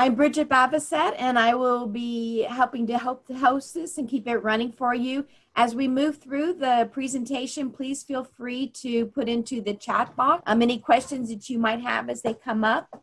I'm Bridget Bavasset, and I will be helping to help to host this and keep it running for you. As we move through the presentation, please feel free to put into the chat box um, any questions that you might have as they come up.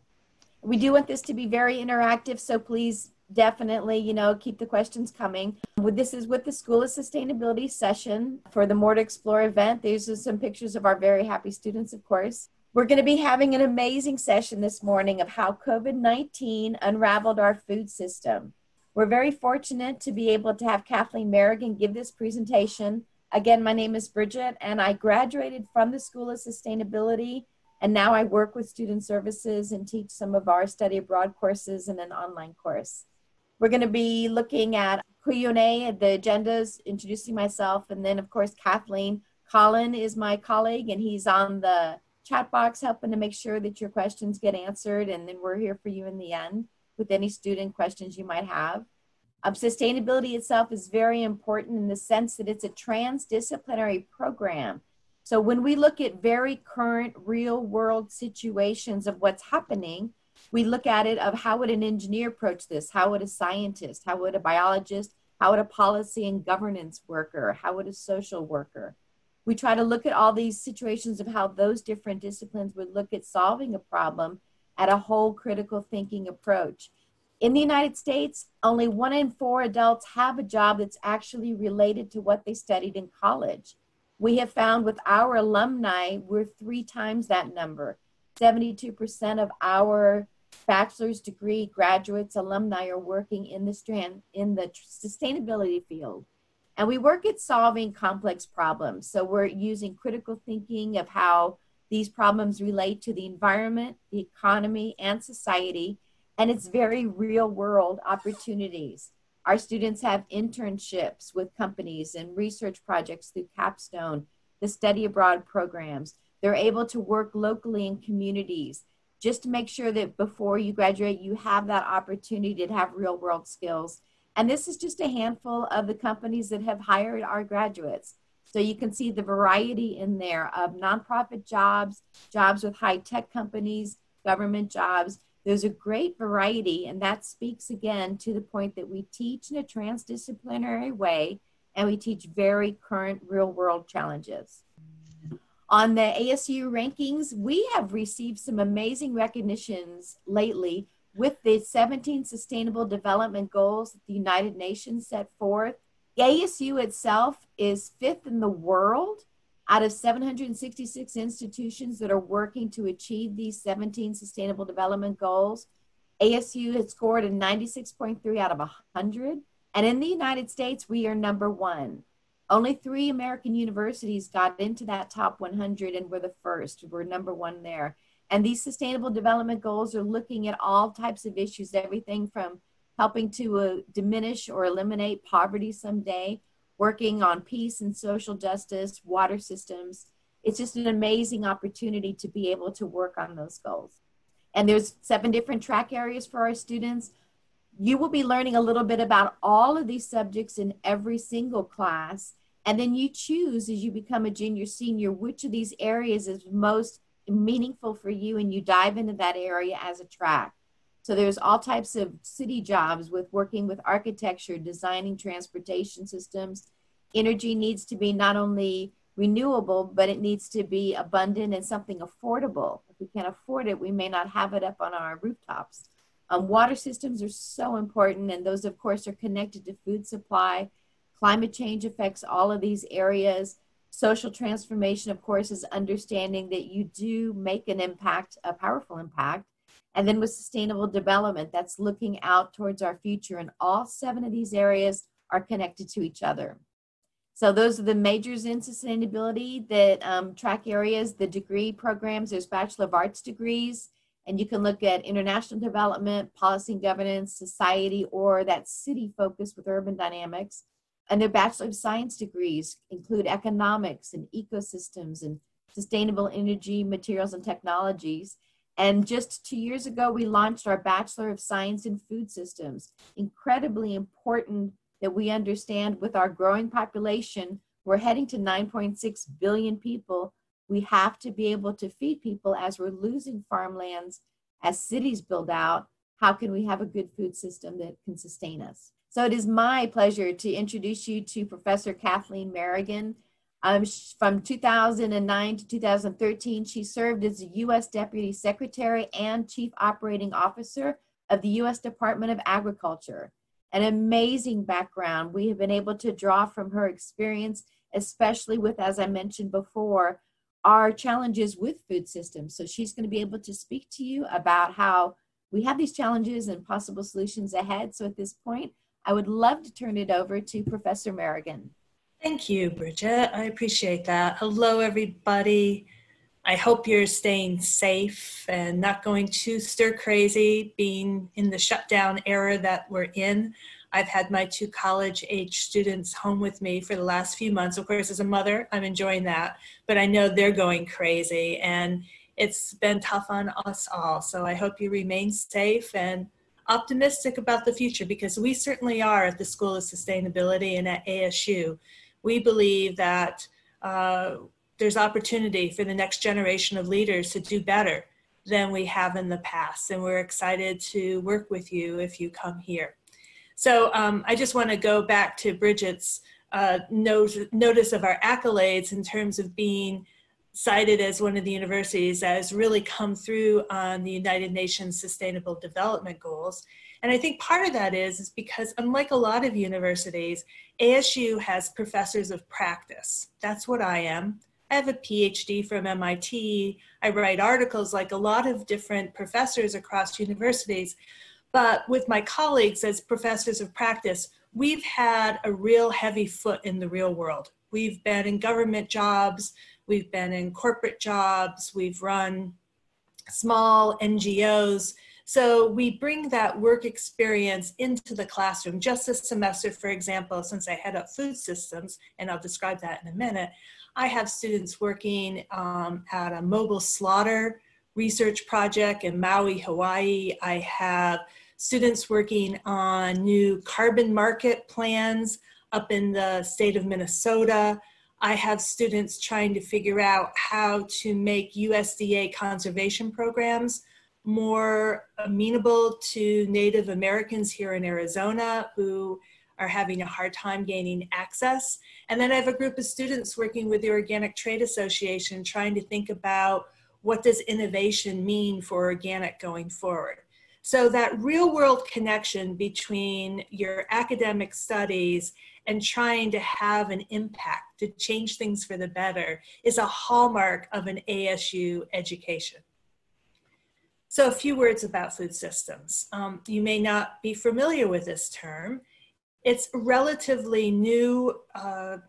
We do want this to be very interactive, so please definitely, you know, keep the questions coming. This is with the School of Sustainability session for the More to Explore event. These are some pictures of our very happy students, of course. We're going to be having an amazing session this morning of how COVID 19 unraveled our food system. We're very fortunate to be able to have Kathleen Merrigan give this presentation. Again, my name is Bridget, and I graduated from the School of Sustainability, and now I work with Student Services and teach some of our study abroad courses and an online course. We're going to be looking at Q&A, the agendas, introducing myself, and then, of course, Kathleen. Colin is my colleague, and he's on the chat box helping to make sure that your questions get answered, and then we're here for you in the end with any student questions you might have. Um, sustainability itself is very important in the sense that it's a transdisciplinary program. So when we look at very current real world situations of what's happening, we look at it of how would an engineer approach this? How would a scientist? How would a biologist? How would a policy and governance worker? How would a social worker? We try to look at all these situations of how those different disciplines would look at solving a problem at a whole critical thinking approach. In the United States, only one in four adults have a job that's actually related to what they studied in college. We have found with our alumni, we're three times that number. 72% of our bachelor's degree graduates, alumni are working in the strand in the sustainability field. And we work at solving complex problems. So we're using critical thinking of how these problems relate to the environment, the economy, and society, and it's very real world opportunities. Our students have internships with companies and research projects through Capstone, the study abroad programs. They're able to work locally in communities just to make sure that before you graduate, you have that opportunity to have real world skills. And this is just a handful of the companies that have hired our graduates. So you can see the variety in there of nonprofit jobs, jobs with high tech companies, government jobs. There's a great variety, and that speaks again to the point that we teach in a transdisciplinary way and we teach very current real world challenges. On the ASU rankings, we have received some amazing recognitions lately with the 17 Sustainable Development Goals that the United Nations set forth ASU itself is fifth in the world out of 766 institutions that are working to achieve these 17 Sustainable Development Goals. ASU has scored a 96.3 out of 100. And in the United States, we are number one. Only three American universities got into that top 100 and we're the first. We're number one there. And these sustainable development goals are looking at all types of issues, everything from helping to uh, diminish or eliminate poverty someday, working on peace and social justice, water systems. It's just an amazing opportunity to be able to work on those goals. And there's seven different track areas for our students. You will be learning a little bit about all of these subjects in every single class. And then you choose as you become a junior, senior, which of these areas is most meaningful for you, and you dive into that area as a track. So there's all types of city jobs with working with architecture, designing transportation systems. Energy needs to be not only renewable, but it needs to be abundant and something affordable. If we can't afford it, we may not have it up on our rooftops. Um, water systems are so important, and those, of course, are connected to food supply. Climate change affects all of these areas. Social transformation, of course, is understanding that you do make an impact, a powerful impact, and then with sustainable development, that's looking out towards our future. And all seven of these areas are connected to each other. So those are the majors in sustainability that um, track areas, the degree programs, there's Bachelor of Arts degrees, and you can look at international development, policy and governance, society, or that city focus with urban dynamics. And their Bachelor of Science degrees include economics and ecosystems and sustainable energy, materials, and technologies. And just two years ago, we launched our Bachelor of Science in Food Systems. Incredibly important that we understand with our growing population, we're heading to 9.6 billion people. We have to be able to feed people as we're losing farmlands, as cities build out. how can we have a good food system that can sustain us. So it is my pleasure to introduce you to Professor Kathleen Merrigan. Um, from 2009 to 2013, she served as the U.S. Deputy Secretary and Chief Operating Officer of the U.S. Department of Agriculture. An amazing background. We have been able to draw from her experience, especially with, as I mentioned before, our challenges with food systems. So she's going to be able to speak to you about how we have these challenges and possible solutions ahead. So at this point, I would love to turn it over to Professor Merrigan. Thank you, Bridget. I appreciate that. Hello, everybody. I hope you're staying safe and not going too stir crazy, being in the shutdown era that we're in. I've had my two college age students home with me for the last few months. Of course, as a mother, I'm enjoying that, but I know they're going crazy and it's been tough on us all. So I hope you remain safe and optimistic about the future because we certainly are at the School of Sustainability and at ASU we believe that uh, there's opportunity for the next generation of leaders to do better than we have in the past. And we're excited to work with you if you come here. So um, I just want to go back to Bridget's uh, note, notice of our accolades in terms of being cited as one of the universities that has really come through on the United Nations Sustainable Development Goals. And I think part of that is, is because unlike a lot of universities, ASU has professors of practice. That's what I am. I have a PhD from MIT. I write articles like a lot of different professors across universities. But with my colleagues as professors of practice, we've had a real heavy foot in the real world. We've been in government jobs, we've been in corporate jobs, we've run small NGOs. So we bring that work experience into the classroom. Just this semester, for example, since I head up food systems, and I'll describe that in a minute, I have students working um, at a mobile slaughter research project in Maui, Hawaii. I have students working on new carbon market plans up in the state of Minnesota. I have students trying to figure out how to make USDA conservation programs more amenable to Native Americans here in Arizona who are having a hard time gaining access. And then I have a group of students working with the Organic Trade Association trying to think about what does innovation mean for organic going forward. So that real world connection between your academic studies and trying to have an impact to change things for the better is a hallmark of an ASU education. So a few words about food systems. Um, you may not be familiar with this term. It's relatively new uh,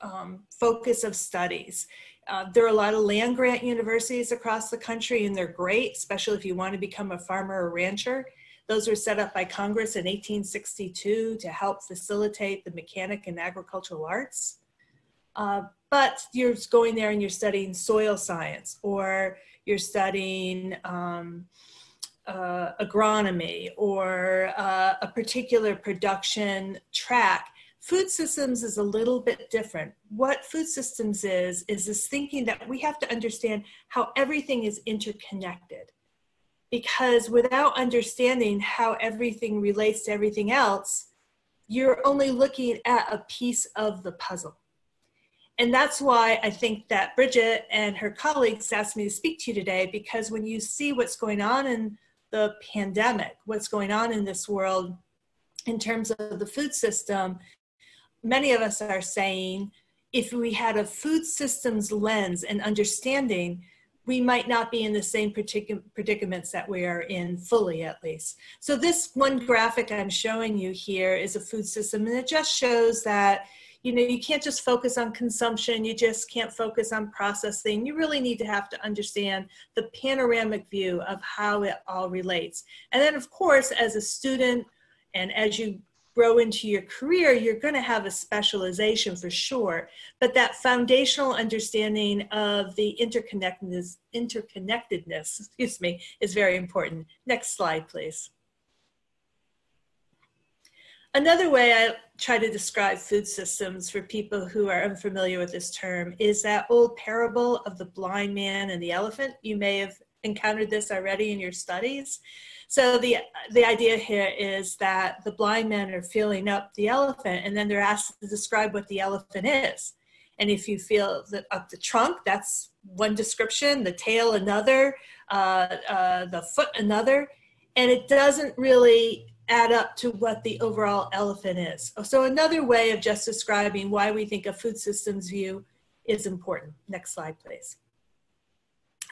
um, focus of studies. Uh, there are a lot of land grant universities across the country and they're great, especially if you want to become a farmer or rancher. Those were set up by Congress in 1862 to help facilitate the mechanic and agricultural arts. Uh, but you're going there and you're studying soil science or you're studying um, uh, agronomy or uh, a particular production track. Food systems is a little bit different. What food systems is, is this thinking that we have to understand how everything is interconnected. Because without understanding how everything relates to everything else, you're only looking at a piece of the puzzle and that's why I think that Bridget and her colleagues asked me to speak to you today because when you see what's going on in the pandemic, what's going on in this world in terms of the food system, many of us are saying if we had a food systems lens and understanding, we might not be in the same predicaments that we are in fully at least. So this one graphic I'm showing you here is a food system and it just shows that you know, you can't just focus on consumption, you just can't focus on processing. You really need to have to understand the panoramic view of how it all relates. And then, of course, as a student and as you grow into your career, you're going to have a specialization for sure. But that foundational understanding of the interconnectedness, interconnectedness, excuse me, is very important. Next slide, please. Another way I try to describe food systems for people who are unfamiliar with this term is that old parable of the blind man and the elephant. You may have encountered this already in your studies. So the, the idea here is that the blind men are feeling up the elephant and then they're asked to describe what the elephant is. And if you feel the, up the trunk, that's one description, the tail another, uh, uh, the foot another. And it doesn't really add up to what the overall elephant is. So another way of just describing why we think a food systems view is important. Next slide, please.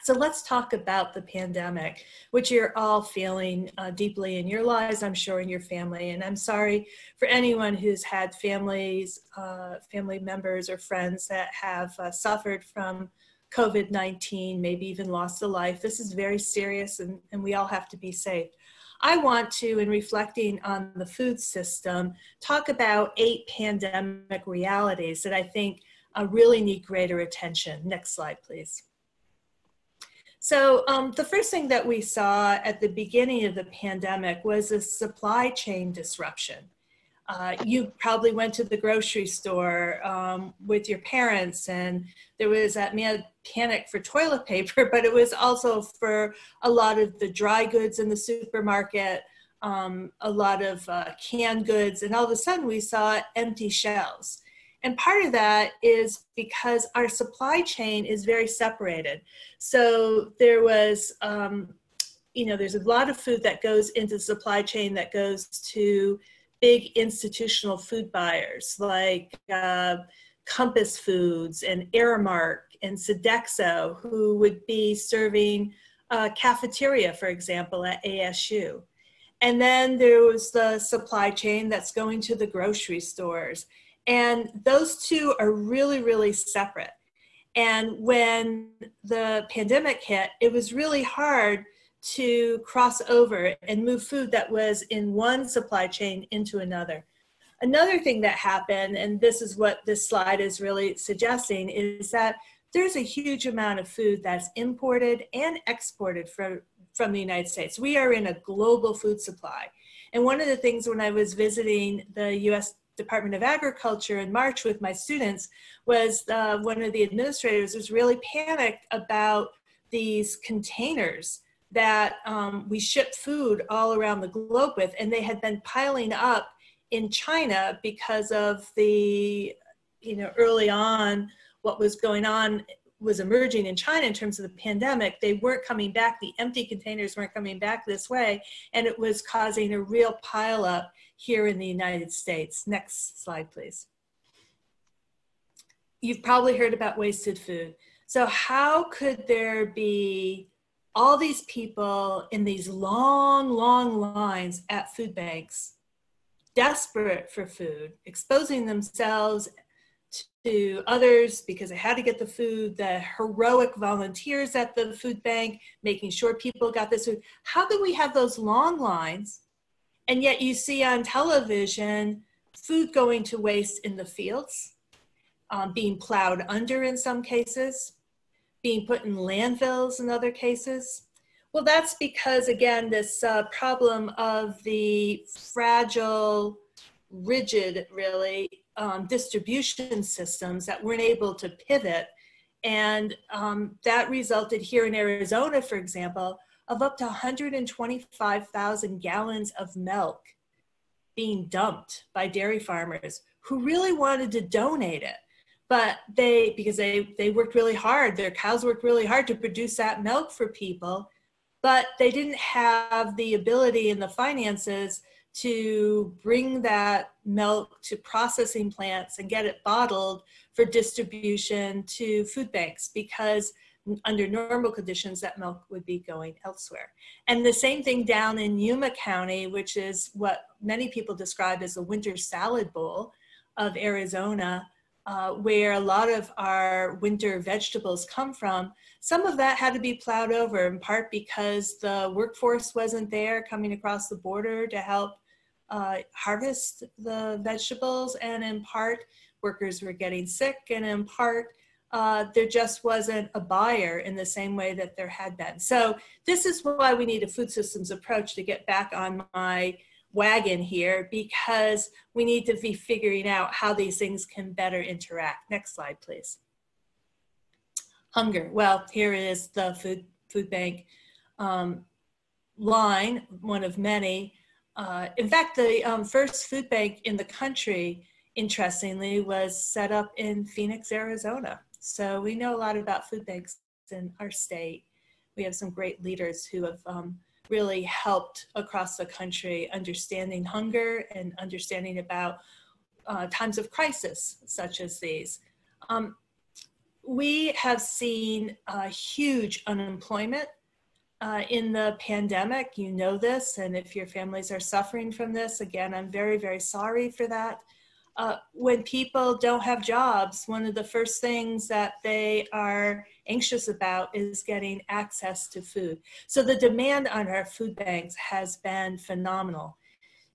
So let's talk about the pandemic, which you're all feeling uh, deeply in your lives, I'm sure, in your family. And I'm sorry for anyone who's had families, uh, family members, or friends that have uh, suffered from COVID 19, maybe even lost a life. This is very serious, and, and we all have to be safe. I want to, in reflecting on the food system, talk about eight pandemic realities that I think uh, really need greater attention. Next slide, please. So um, the first thing that we saw at the beginning of the pandemic was a supply chain disruption. Uh, you probably went to the grocery store um, with your parents and there was that mad panic for toilet paper, but it was also for a lot of the dry goods in the supermarket, um, a lot of uh, canned goods, and all of a sudden we saw empty shelves. And part of that is because our supply chain is very separated. So there was, um, you know, there's a lot of food that goes into the supply chain that goes to big institutional food buyers like uh, Compass Foods and Aramark and Sodexo, who would be serving a cafeteria, for example, at ASU. And then there was the supply chain that's going to the grocery stores and those two are really, really separate. And when the pandemic hit, it was really hard to cross over and move food that was in one supply chain into another. Another thing that happened, and this is what this slide is really suggesting, is that there's a huge amount of food that's imported and exported from, from the United States. We are in a global food supply. And one of the things when I was visiting the US Department of Agriculture in March with my students was uh, one of the administrators was really panicked about these containers that um, we ship food all around the globe with, and they had been piling up in China because of the, you know, early on what was going on was emerging in China in terms of the pandemic. They weren't coming back. The empty containers weren't coming back this way, and it was causing a real pileup here in the United States. Next slide, please. You've probably heard about wasted food. So how could there be all these people in these long, long lines at food banks, desperate for food, exposing themselves to others because they had to get the food, the heroic volunteers at the food bank, making sure people got this food. How could we have those long lines and yet you see on television food going to waste in the fields, um, being plowed under in some cases, being put in landfills in other cases. Well, that's because, again, this uh, problem of the fragile, rigid, really, um, distribution systems that weren't able to pivot. And um, that resulted here in Arizona, for example, of up to 125,000 gallons of milk being dumped by dairy farmers who really wanted to donate it. But they because they they worked really hard their cows worked really hard to produce that milk for people but they didn't have the ability and the finances to bring that milk to processing plants and get it bottled for distribution to food banks because under normal conditions, that milk would be going elsewhere. And the same thing down in Yuma County, which is what many people describe as the winter salad bowl of Arizona, uh, where a lot of our winter vegetables come from. Some of that had to be plowed over in part because the workforce wasn't there coming across the border to help uh, harvest the vegetables, and in part, workers were getting sick, and in part, uh, there just wasn't a buyer in the same way that there had been. So this is why we need a food systems approach to get back on my wagon here because we need to be figuring out how these things can better interact. Next slide, please. Hunger. Well, here is the food food bank um, line, one of many. Uh, in fact, the um, first food bank in the country, interestingly, was set up in Phoenix, Arizona. So we know a lot about food banks in our state. We have some great leaders who have um, really helped across the country understanding hunger and understanding about uh, times of crisis such as these. Um, we have seen huge unemployment uh, in the pandemic. You know this, and if your families are suffering from this, again, I'm very, very sorry for that. Uh, when people don't have jobs, one of the first things that they are anxious about is getting access to food. So the demand on our food banks has been phenomenal.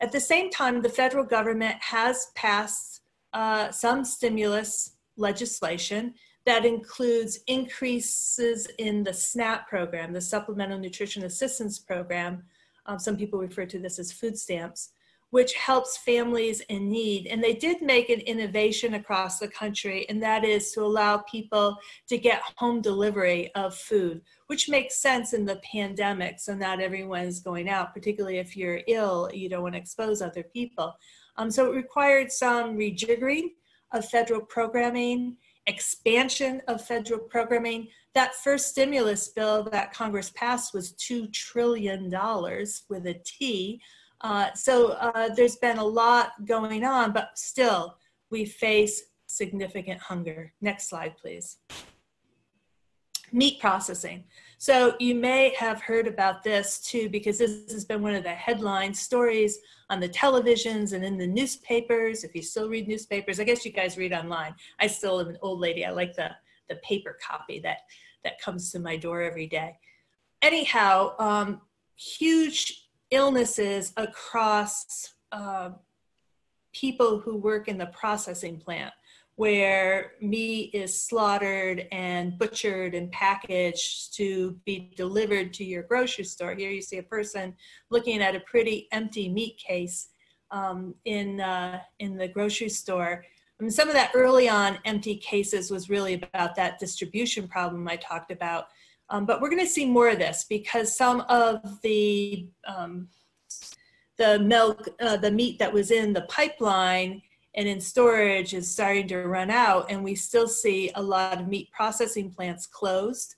At the same time, the federal government has passed uh, some stimulus legislation that includes increases in the SNAP program, the Supplemental Nutrition Assistance Program. Um, some people refer to this as food stamps, which helps families in need. And they did make an innovation across the country, and that is to allow people to get home delivery of food, which makes sense in the pandemic. So not everyone's going out, particularly if you're ill, you don't want to expose other people. Um, so it required some rejiggering of federal programming expansion of federal programming. That first stimulus bill that Congress passed was $2 trillion with a T. Uh, so uh, there's been a lot going on, but still we face significant hunger. Next slide, please. Meat processing. So you may have heard about this too, because this has been one of the headline stories on the televisions and in the newspapers. If you still read newspapers, I guess you guys read online. I still am an old lady. I like the, the paper copy that, that comes to my door every day. Anyhow, um, huge illnesses across uh, people who work in the processing plant where meat is slaughtered and butchered and packaged to be delivered to your grocery store. Here you see a person looking at a pretty empty meat case um, in, uh, in the grocery store. I mean, some of that early on empty cases was really about that distribution problem I talked about. Um, but we're going to see more of this because some of the um, the milk, uh, the meat that was in the pipeline and in storage is starting to run out and we still see a lot of meat processing plants closed.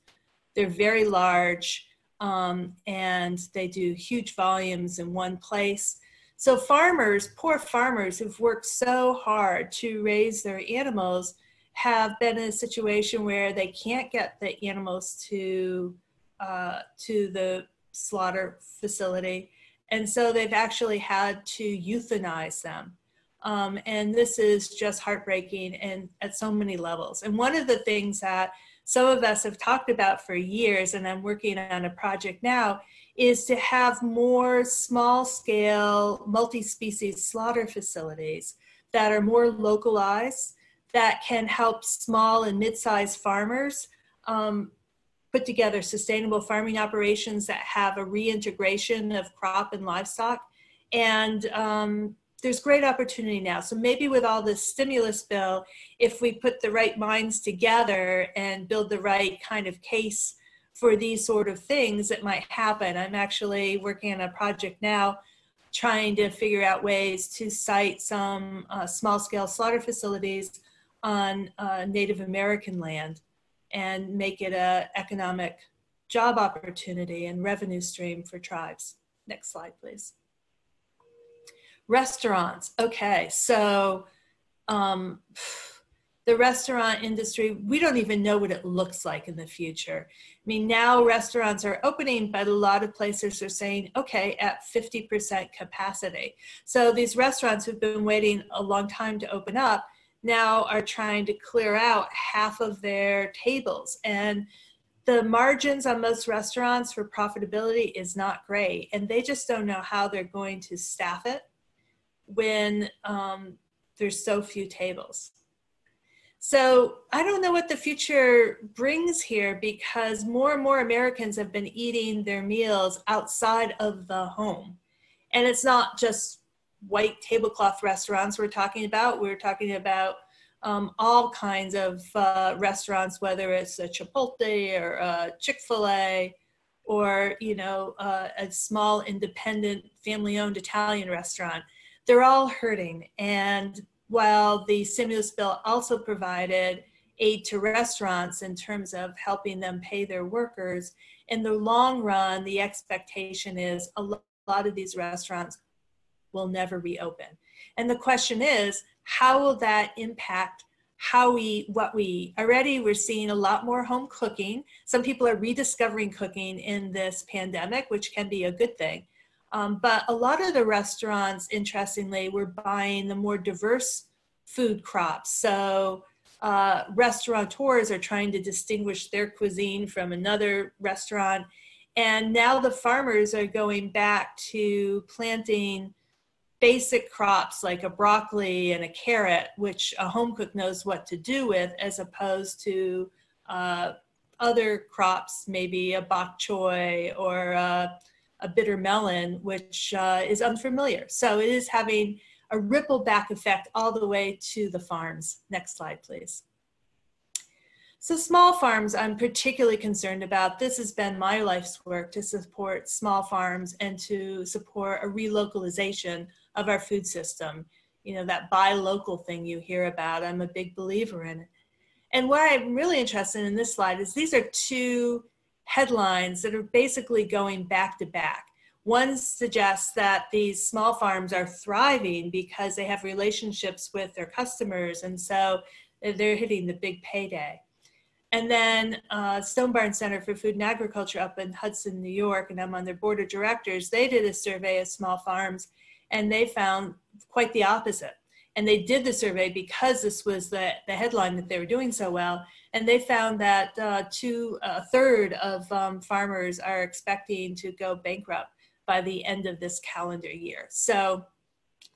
They're very large um, and they do huge volumes in one place. So farmers poor farmers who've worked so hard to raise their animals have been in a situation where they can't get the animals to uh, to the slaughter facility and so they've actually had to euthanize them um, and this is just heartbreaking and at so many levels. And one of the things that some of us have talked about for years, and I'm working on a project now, is to have more small scale, multi species slaughter facilities that are more localized, that can help small and mid sized farmers um, put together sustainable farming operations that have a reintegration of crop and livestock and um, there's great opportunity now. So maybe with all this stimulus bill, if we put the right minds together and build the right kind of case for these sort of things, it might happen. I'm actually working on a project now trying to figure out ways to site some uh, small scale slaughter facilities on uh, Native American land and make it a economic job opportunity and revenue stream for tribes. Next slide, please. Restaurants. Okay, so um, the restaurant industry, we don't even know what it looks like in the future. I mean, now restaurants are opening, but a lot of places are saying, okay, at 50% capacity. So these restaurants who've been waiting a long time to open up now are trying to clear out half of their tables. And the margins on most restaurants for profitability is not great. And they just don't know how they're going to staff it when um, there's so few tables. So I don't know what the future brings here because more and more Americans have been eating their meals outside of the home. And it's not just white tablecloth restaurants we're talking about. We're talking about um, all kinds of uh, restaurants, whether it's a Chipotle or a Chick fil A, or you know uh, a small independent family-owned Italian restaurant. They're all hurting, and while the stimulus bill also provided aid to restaurants in terms of helping them pay their workers, in the long run, the expectation is a lot of these restaurants will never reopen. And the question is, how will that impact how we what we already we're seeing a lot more home cooking. Some people are rediscovering cooking in this pandemic which can be a good thing. Um, but a lot of the restaurants interestingly were buying the more diverse food crops. So uh, restaurateurs are trying to distinguish their cuisine from another restaurant. And now the farmers are going back to planting basic crops like a broccoli and a carrot, which a home cook knows what to do with, as opposed to uh, other crops, maybe a bok choy or a, a bitter melon, which uh, is unfamiliar. So it is having a ripple back effect all the way to the farms. Next slide, please. So small farms, I'm particularly concerned about. This has been my life's work to support small farms and to support a relocalization of our food system. You know, that buy local thing you hear about, I'm a big believer in it. And what I'm really interested in this slide is these are two headlines that are basically going back to back. One suggests that these small farms are thriving because they have relationships with their customers, and so they're hitting the big payday. And then uh, Stone Barns Center for Food and Agriculture up in Hudson, New York, and I'm on their board of directors. They did a survey of small farms and they found quite the opposite. And they did the survey because this was the, the headline that they were doing so well. And they found that uh, two, a third of um, farmers are expecting to go bankrupt by the end of this calendar year. So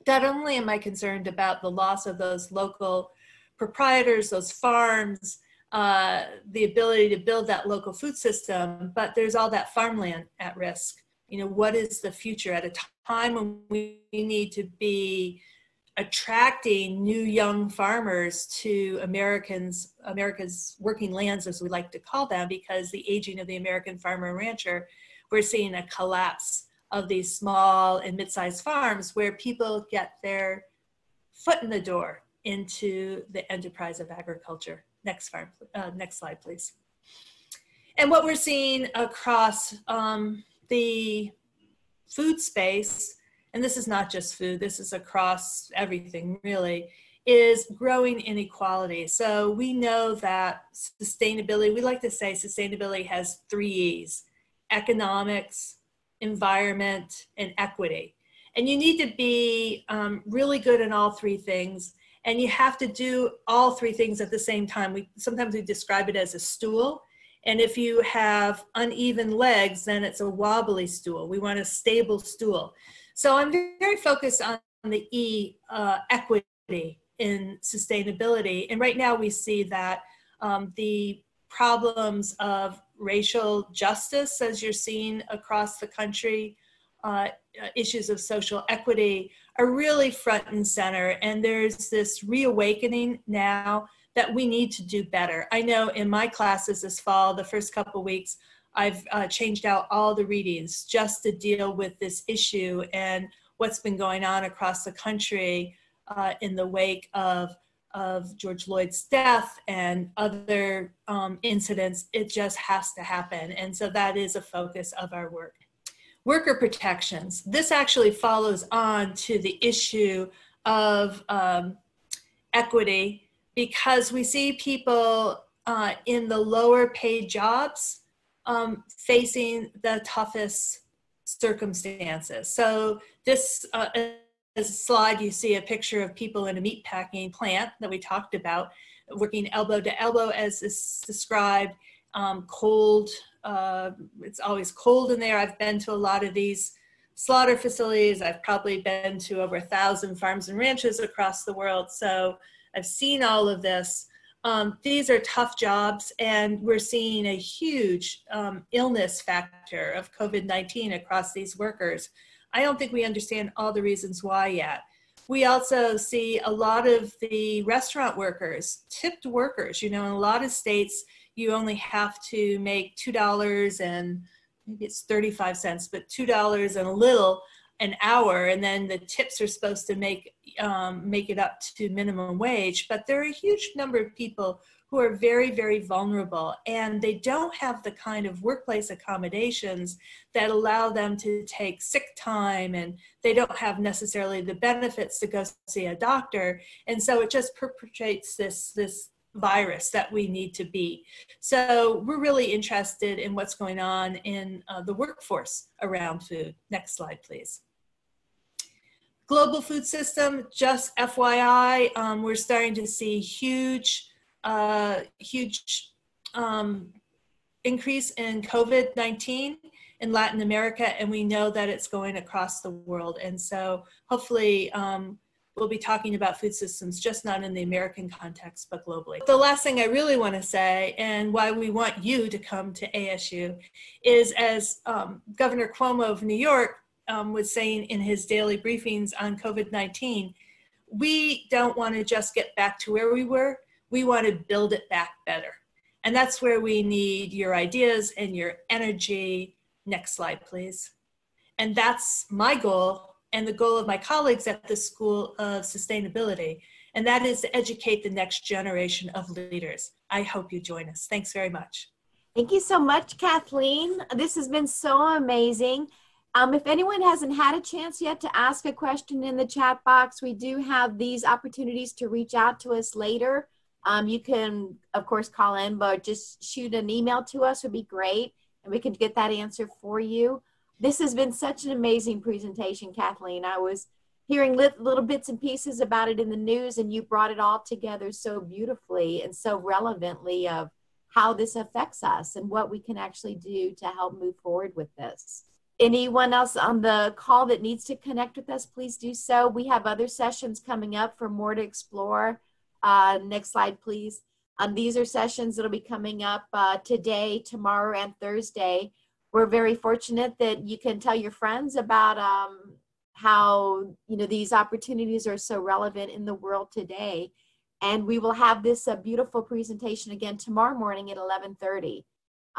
not only am I concerned about the loss of those local proprietors, those farms, uh, the ability to build that local food system, but there's all that farmland at risk. You know, what is the future at a time when we need to be attracting new young farmers to Americans, America's working lands, as we like to call them, because the aging of the American farmer and rancher, we're seeing a collapse of these small and mid-sized farms where people get their foot in the door into the enterprise of agriculture. Next, farm, uh, next slide, please. And what we're seeing across um, the food space, and this is not just food, this is across everything really, is growing inequality. So we know that sustainability, we like to say sustainability has three E's, economics, environment, and equity. And you need to be um, really good in all three things and you have to do all three things at the same time. We sometimes we describe it as a stool. And if you have uneven legs, then it's a wobbly stool. We want a stable stool. So I'm very focused on the E, uh, equity in sustainability. And right now we see that um, the problems of racial justice, as you're seeing across the country, uh, issues of social equity are really front and center. And there's this reawakening now that we need to do better. I know in my classes this fall, the first couple weeks, I've uh, changed out all the readings just to deal with this issue and what's been going on across the country uh, in the wake of, of George Floyd's death and other um, incidents. It just has to happen. And so that is a focus of our work. Worker protections. This actually follows on to the issue of um, equity because we see people uh, in the lower paid jobs um, facing the toughest circumstances. So this uh, slide, you see a picture of people in a meat packing plant that we talked about, working elbow to elbow as is described, um, cold, uh, it's always cold in there. I've been to a lot of these slaughter facilities. I've probably been to over a thousand farms and ranches across the world. So I've seen all of this. Um, these are tough jobs, and we're seeing a huge um, illness factor of COVID 19 across these workers. I don't think we understand all the reasons why yet. We also see a lot of the restaurant workers, tipped workers. You know, in a lot of states, you only have to make $2 and maybe it's 35 cents, but $2 and a little an hour. And then the tips are supposed to make, um, make it up to minimum wage. But there are a huge number of people who are very, very vulnerable and they don't have the kind of workplace accommodations that allow them to take sick time and they don't have necessarily the benefits to go see a doctor. And so it just perpetrates this, this virus that we need to beat. So we're really interested in what's going on in uh, the workforce around food. Next slide, please. Global food system, just FYI, um, we're starting to see huge a huge um, increase in COVID 19 in Latin America, and we know that it's going across the world. And so hopefully, um, we'll be talking about food systems just not in the American context, but globally. The last thing I really want to say, and why we want you to come to ASU, is as um, Governor Cuomo of New York um, was saying in his daily briefings on COVID 19, we don't want to just get back to where we were we want to build it back better. And that's where we need your ideas and your energy. Next slide, please. And that's my goal and the goal of my colleagues at the School of Sustainability. And that is to educate the next generation of leaders. I hope you join us. Thanks very much. Thank you so much, Kathleen. This has been so amazing. Um, if anyone hasn't had a chance yet to ask a question in the chat box, we do have these opportunities to reach out to us later. Um, you can, of course, call in, but just shoot an email to us would be great, and we can get that answer for you. This has been such an amazing presentation, Kathleen. I was hearing little bits and pieces about it in the news, and you brought it all together so beautifully and so relevantly of how this affects us and what we can actually do to help move forward with this. Anyone else on the call that needs to connect with us, please do so. We have other sessions coming up for more to explore uh, next slide, please. Um, these are sessions that'll be coming up uh, today, tomorrow, and Thursday. We're very fortunate that you can tell your friends about um, how you know these opportunities are so relevant in the world today. And we will have this uh, beautiful presentation again tomorrow morning at 11:30.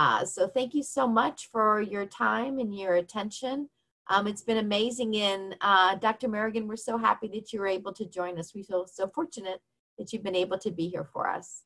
Uh, so thank you so much for your time and your attention. Um, it's been amazing. And uh, Dr. Merrigan, we're so happy that you were able to join us. We feel so fortunate that you've been able to be here for us.